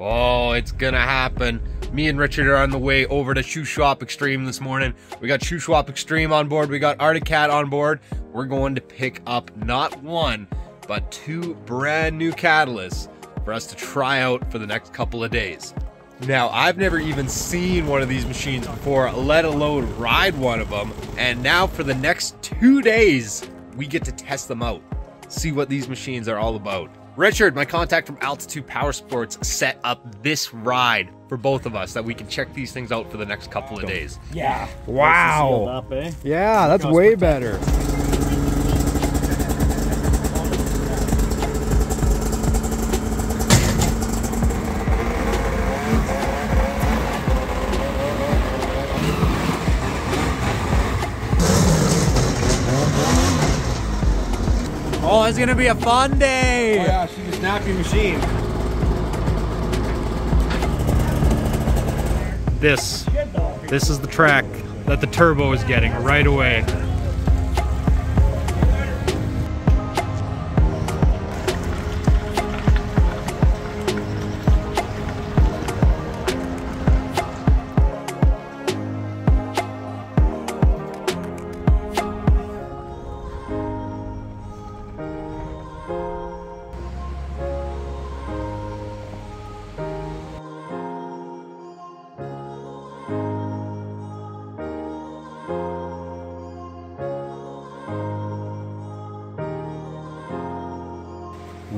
Oh, it's gonna happen. Me and Richard are on the way over to Shuswap Extreme this morning. We got Shuswap Extreme on board. We got Arctic Cat on board. We're going to pick up not one, but two brand new catalysts for us to try out for the next couple of days. Now, I've never even seen one of these machines before, let alone ride one of them. And now for the next two days, we get to test them out, see what these machines are all about. Richard, my contact from Altitude Power Sports, set up this ride for both of us that we can check these things out for the next couple of days. Yeah. Wow. Up, eh? Yeah, that's way protected. better. Oh, it's gonna be a fun day. Oh yeah, she's a snappy machine. This, this is the track that the turbo is getting right away.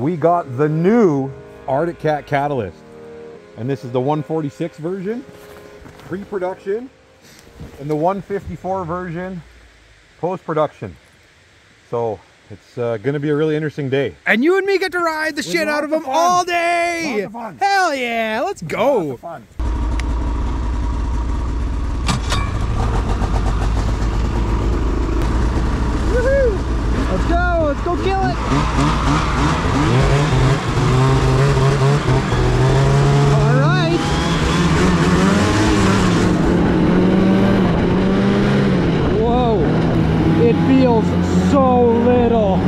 We got the new Arctic Cat catalyst. And this is the 146 version, pre-production, and the 154 version, post-production. So it's uh, going to be a really interesting day. And you and me get to ride the shit out of them all day. Hell yeah, let's go. Fun. Woohoo! Let's go, kill it. All right. Whoa, it feels so little.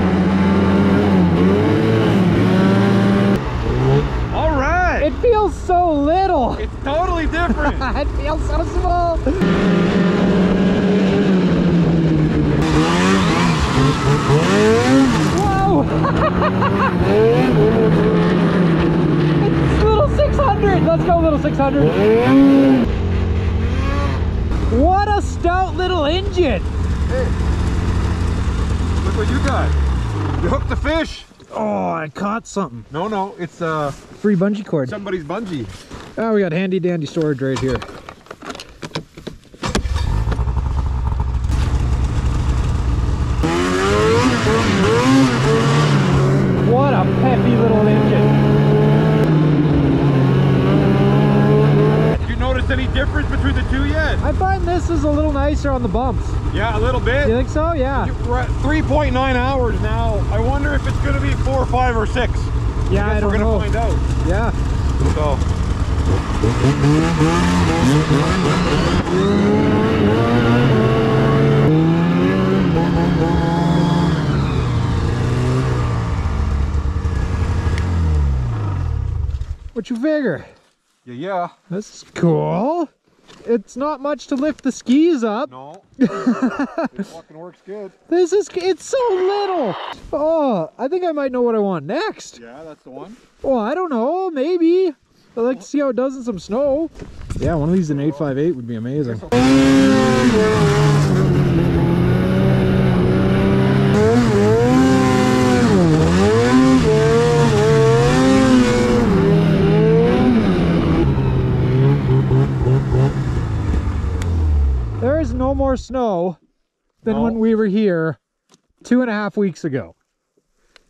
All right. It feels so little. It's totally different. it feels so small. Whoa! It's little 600. Let's go, little 600. What a stout little engine. Look what you got. You hooked the fish. Oh, I caught something. No, no, it's uh Free bungee cord. somebody's bungee. Oh, we got handy dandy storage right here. What a peppy little engine. Did you notice any difference between the two yet? I find this is a little nicer on the bumps. Yeah, a little bit. You think so? Yeah. We're at 3.9 hours now. I wonder if it's going to be four or five or six. Yeah, I don't we're gonna find out. Yeah. So What you figure? Yeah, yeah. This is cool. It's not much to lift the skis up. No, it fucking works good. This is, it's so little. Oh, I think I might know what I want next. Yeah, that's the one. Well, I don't know, maybe. I'd like to see how it does in some snow. Yeah, one of these in 858 would be amazing. than no. when we were here two and a half weeks ago.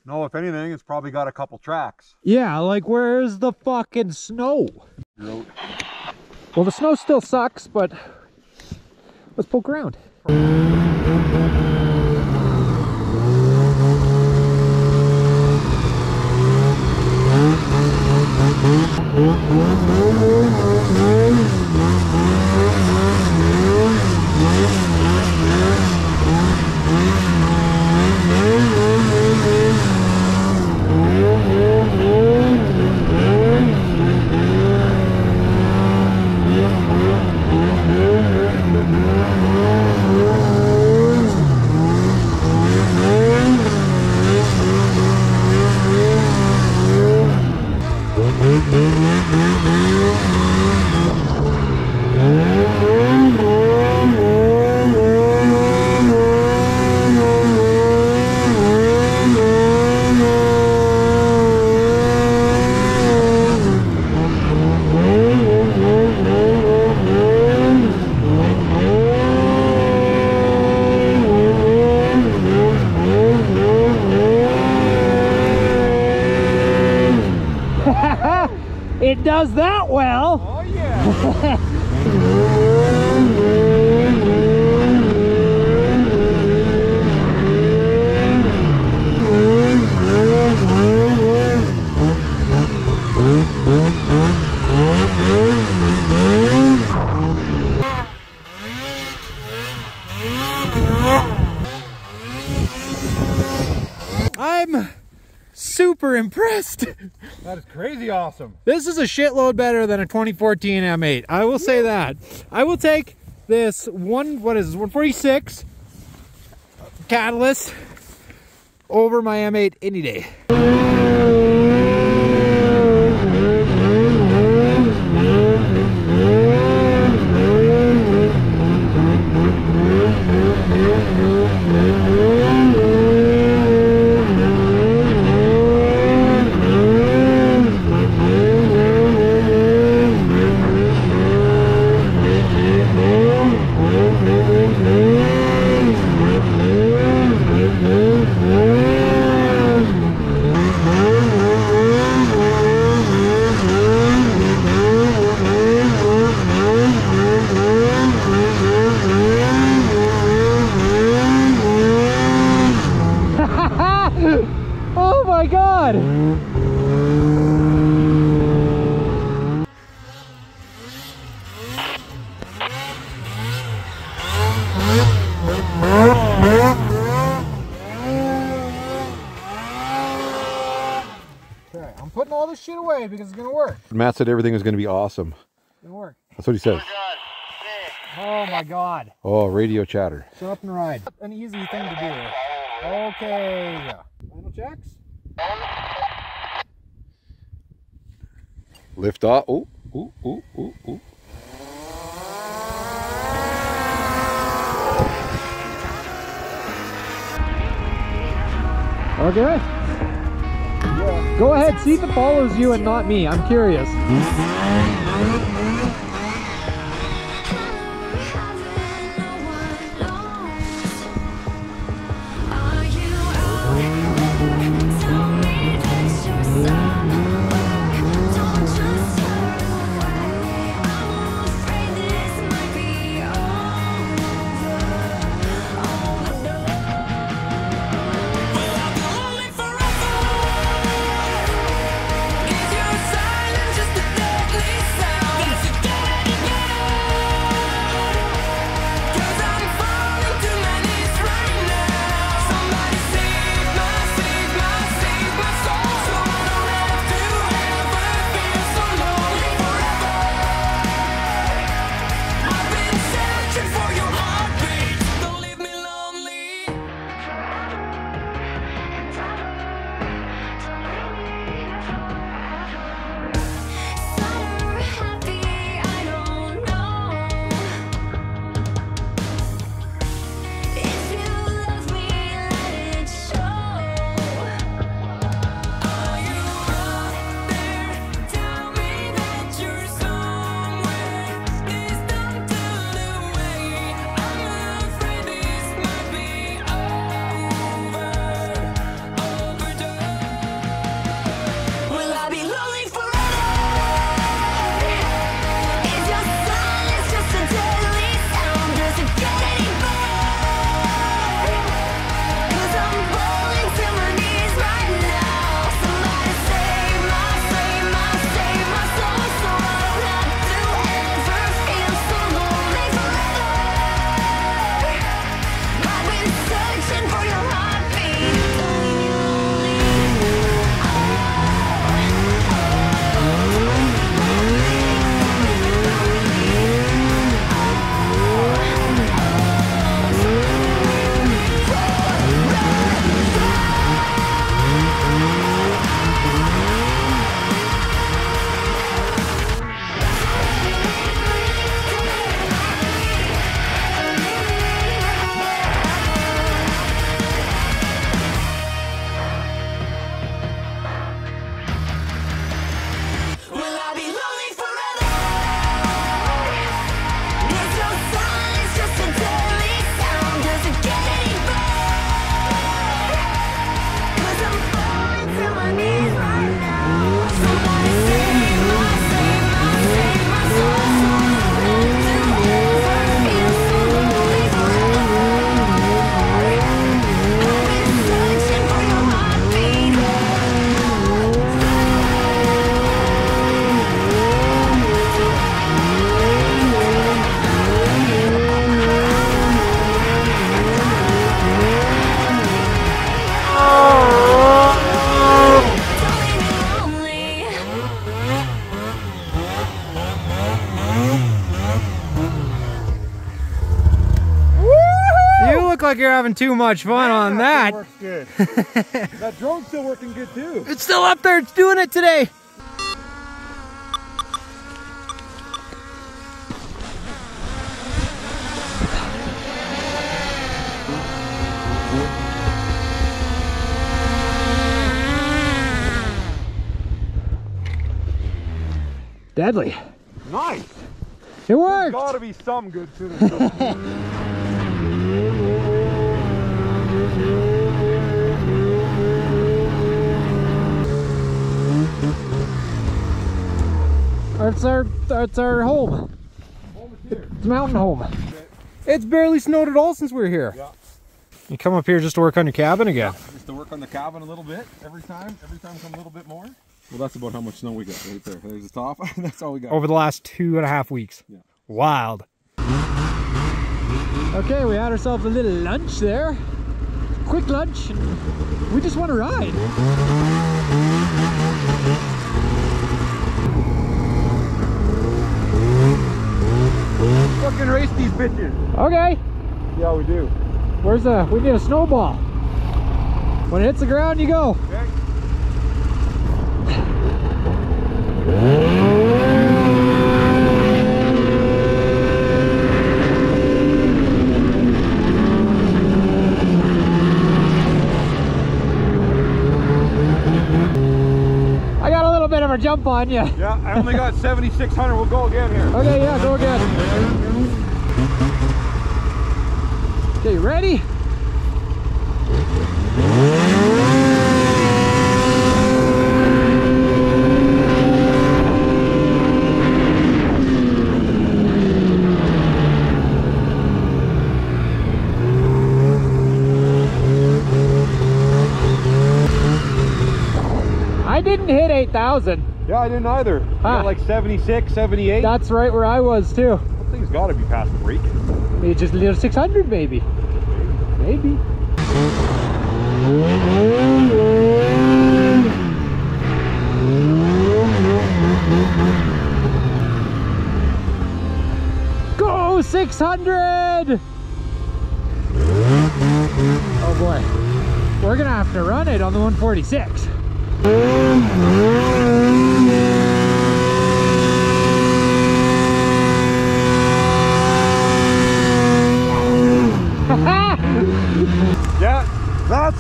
No, if anything, it's probably got a couple tracks. Yeah, like where's the fucking snow? Well, the snow still sucks, but let's poke around. It does that well. Oh yeah. I'm super impressed. That is crazy awesome. This is a shitload better than a 2014 M8. I will say that. I will take this one, what is this, 146 Catalyst over my M8 any day. oh my god! Okay, I'm putting all this shit away because it's gonna work. Matt said everything is going to be awesome. It's gonna work. That's what he says. Oh my god. Oh, radio chatter. Shut up and ride. An easy thing to do. Okay. Final checks? Lift off. Oh, ooh, ooh, ooh, ooh. Okay. Go ahead, see if it follows you and not me. I'm curious. Like you're having too much fun on that. works good. that drone's still working good too. It's still up there. It's doing it today. Deadly. Nice. It worked. Gotta be some good too. It's our it's our home. It's mountain home. It's barely snowed at all since we were here. Yeah. You come up here just to work on your cabin again. Just to work on the cabin a little bit every time. Every time come a little bit more. Well, that's about how much snow we got right there. There's the top. that's all we got. Over the last two and a half weeks. Yeah. Wild. Okay, we had ourselves a little lunch there. Quick lunch. and We just want to ride. fucking race these bitches. Okay. Yeah, we do. Where's the? We need a snowball. When it hits the ground, you go. Okay. I got a little bit of a jump on you. Yeah, I only got 7,600. We'll go again here. Okay, yeah, go again. Okay, ready? I didn't hit 8,000. Yeah, I didn't either. Got like 76, 78. That's right where I was too. That thing's got to be past braking. Maybe just a little 600 maybe. Maybe. Go 600! Oh boy. We're gonna have to run it on the 146. Yeah,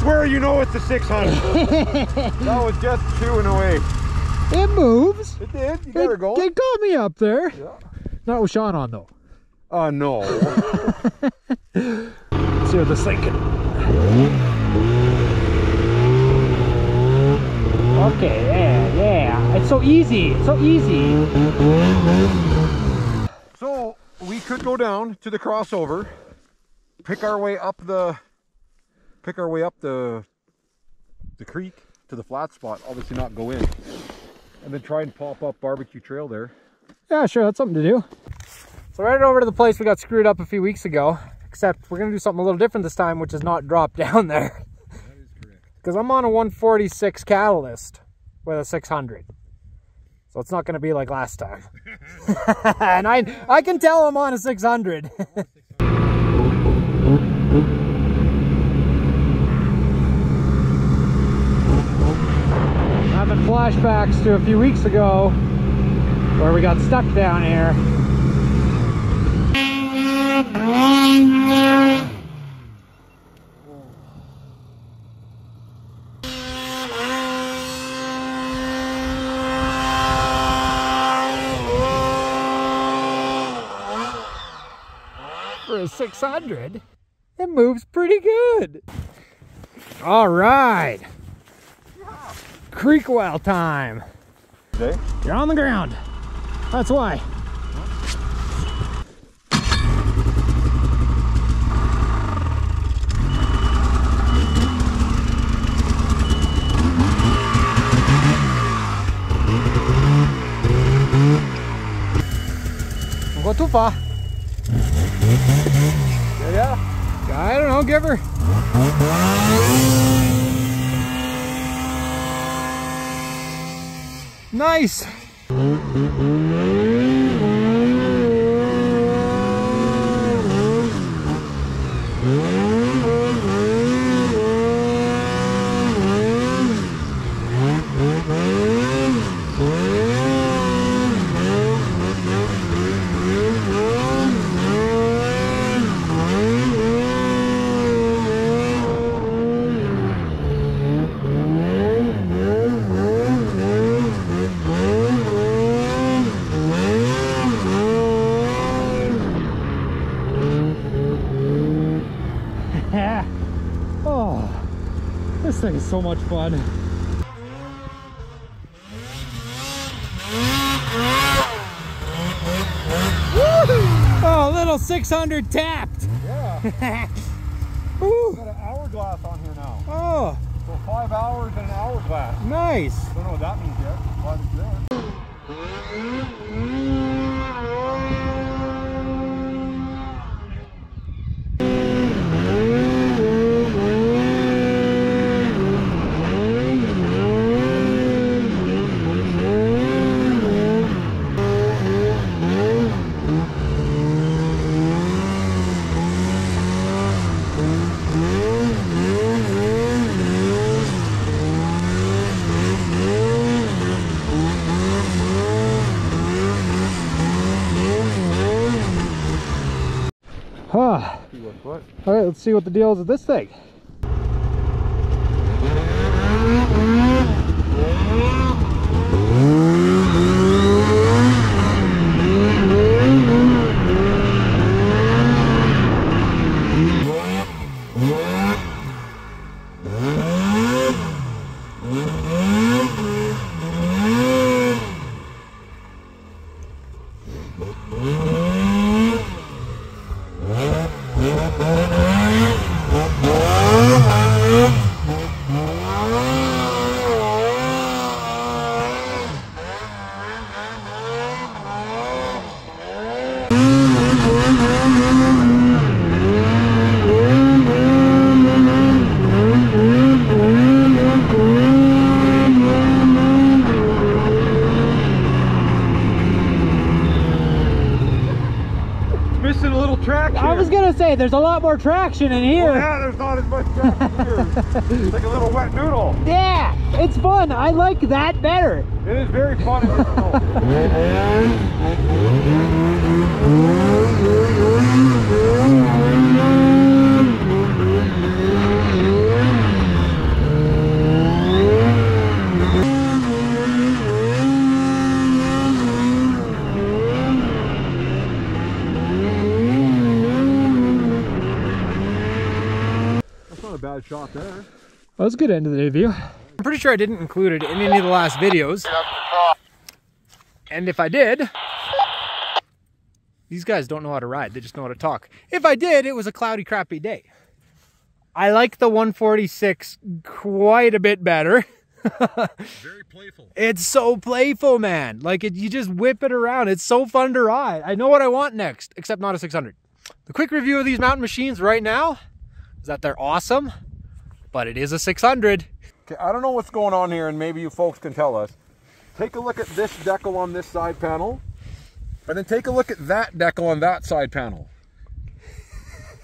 where you know it's a 600. that was just chewing away. It moves. It did. You It, got her going. it got me up there. Yeah. Not with Shaun on though. Oh, no. Let's see what this thing can. Okay, yeah, yeah. It's so easy. It's so easy. So we could go down to the crossover, pick our way up the, pick our way up the, the creek to the flat spot. Obviously not go in, and then try and pop up barbecue trail there. Yeah, sure. That's something to do. So right over to the place we got screwed up a few weeks ago. Except we're gonna do something a little different this time, which is not drop down there. Because I'm on a 146 Catalyst with a 600. So it's not gonna be like last time. and I I can tell I'm on a 600. Having flashbacks to a few weeks ago where we got stuck down here. For a 600, it moves pretty good. All right. Creek well time. Okay. You're on the ground. That's why. Don't go too far. Yeah. I don't know, give her. Nice. thing is so much fun. Oh, little 600 tapped. Yeah. Ooh. Got an hourglass on here now. Oh, So five hours and an hourglass. nice. Don't know what that means yet. Glad it's there. All right, let's see what the deal is with this thing. Missing a little traction. I was gonna say, there's a lot more traction in here. Yeah, there's not as much traction here. It's like a little wet noodle. Yeah, it's fun. I like that better. It is very fun. in bad shot there. That was a good end of the review. I'm pretty sure I didn't include it in any of the last videos. And if I did, these guys don't know how to ride, they just know how to talk. If I did, it was a cloudy, crappy day. I like the 146 quite a bit better. Very playful. It's so playful, man. Like it, you just whip it around. It's so fun to ride. I know what I want next, except not a 600. The quick review of these mountain machines right now is that they're awesome, but it is a 600. Okay, I don't know what's going on here, and maybe you folks can tell us. Take a look at this decal on this side panel, and then take a look at that decal on that side panel.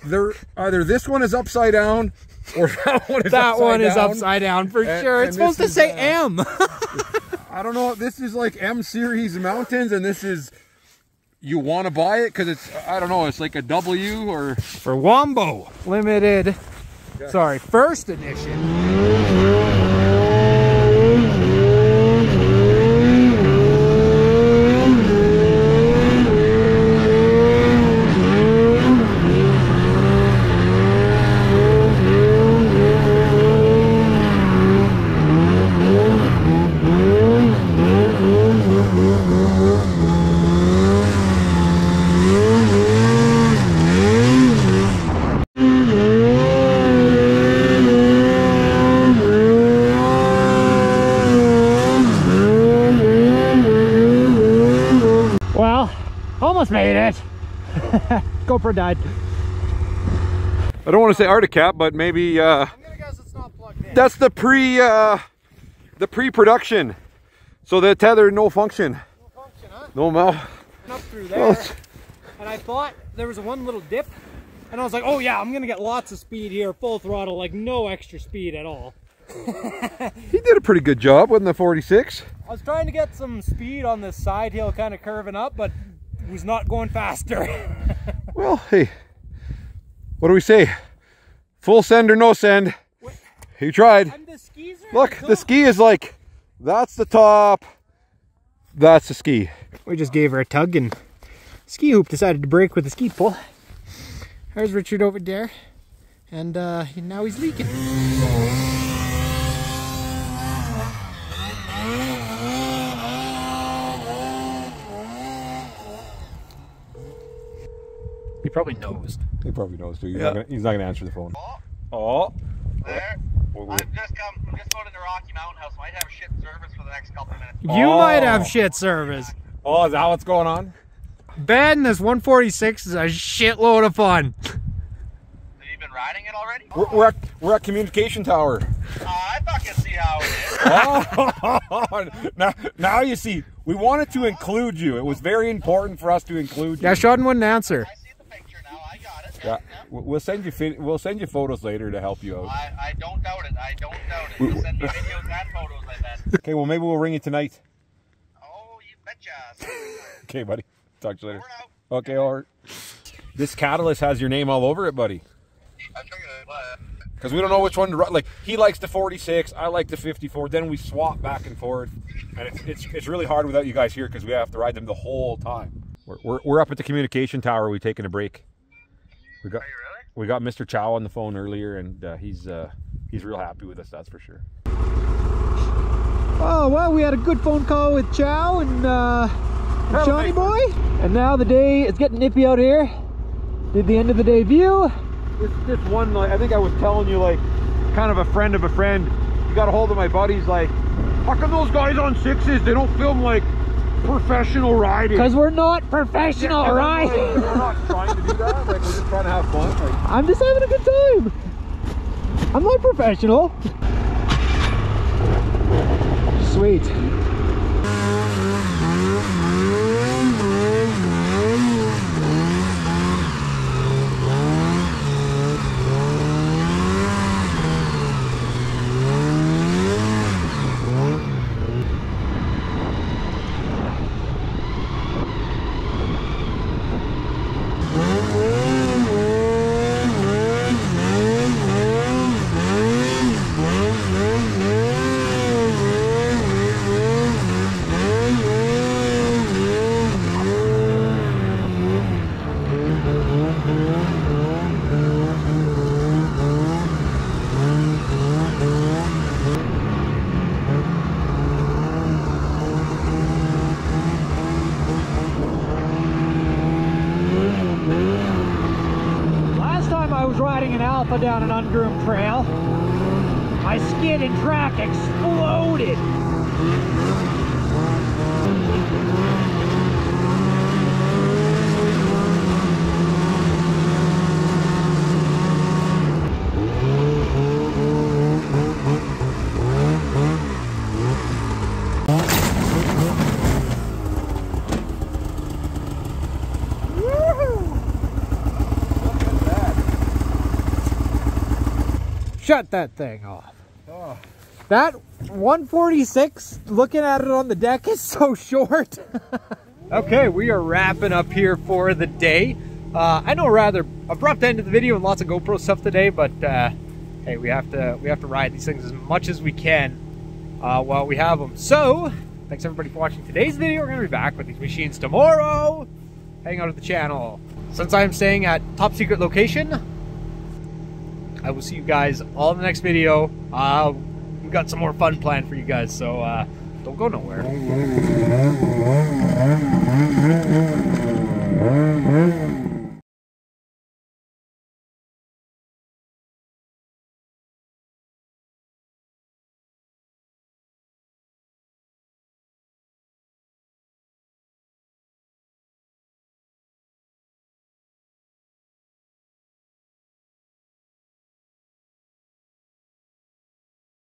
There, either this one is upside down, or that one is That upside one is down. upside down for And- sure. and It's supposed to is, say uh, M. I don't know. This is like M series mountains, and this is you want to buy it because it's I don't know. It's like a W or for Wombo Limited. Sorry, first edition. Well, almost made it. GoPro died. I don't want to say Arctic Cat, but maybe uh, I'm gonna guess it's not plugged in. that's the pre uh, the pre-production. So the tether no function, function, huh? no mouth. Up through there, it's- and I thought there was a one little dip, and I was like, oh yeah, I'm gonna get lots of speed here, full throttle, like no extra speed at all. He did a pretty good job with the 46. I was trying to get some speed on this side hill, kind of curving up, but was not going faster. Well, hey, what do we say? Full send or no send? He tried. and the Look, the ski is like, that's the top, that's the ski. We just gave her a tug, and ski hoop decided to break with the ski pole. There's Richard over there, and uh, now he's leaking. He probably knows. He probably knows too. He's, Yeah. not, gonna, he's not gonna answer the phone. Oh, Oh, there. Oh, I've just come. I'm just going to the Rocky Mountain House. Might have a shit service for the next couple of minutes. You Oh. might have shit service. oh, is that what's going on? Ben, this 146 is a shitload of fun. Have you been riding it already? We're, we're at we're at Communication Tower. Uh, I fucking see how it is. oh, now, now you see, we wanted to include you. It was very important for us to include you. Yeah, Shaun wouldn't answer. I see the picture now. I got it. Yeah, we- we'll send you we'll send you photos later to help you out. I, I don't doubt it. I don't doubt it. You'll send me videos and photos, I bet. Okay, well maybe we'll ring you tonight. Oh, you betcha. Okay, buddy. Talk to you later. We're. Okay, Art. This catalyst has your name all over it, buddy. I figured it was. Because we don't know which one to run. Like he likes the 46, I like the 54. Then we swap back and forth, and it's it's, it's really hard without you guys here because we have to ride them the whole time. We're, we're, we're up at the communication tower. We taking a break. We got Are you really? we got Mr. Chow on the phone earlier, and uh, he's uh, he's real happy with us. That's for sure. Oh, well, we had a good phone call with Chow and uh, Johnny Boy. And now the day, it's getting nippy out here. Did the end of the day view. This this one, like I think I was telling you, like kind of a friend of a friend. You got a hold of my buddies, like how come those guys on sixes they don't film like professional riding? Because we're not professional, Yeah, right? like, we're not trying to do that. Like we're just trying to have fun. Like, I'm just having a good time. I'm not professional. Sweet. Riding an Alpha down an ungroomed trail, my skid and track exploded. Shut that thing off. That 146, looking at it on the deck, is so short. okay, we are wrapping up here for the day. Uh, I know rather abrupt end of the video and lots of GoPro stuff today, but uh, hey, we have to we have to ride these things as much as we can uh, while we have them. So, thanks everybody for watching today's video. We're gonna be back with these machines tomorrow. Hang out at the channel. Since I am staying at top secret location, I will see you guys all in the next video. Uh, we got some more fun planned for you guys, so uh, don't go nowhere.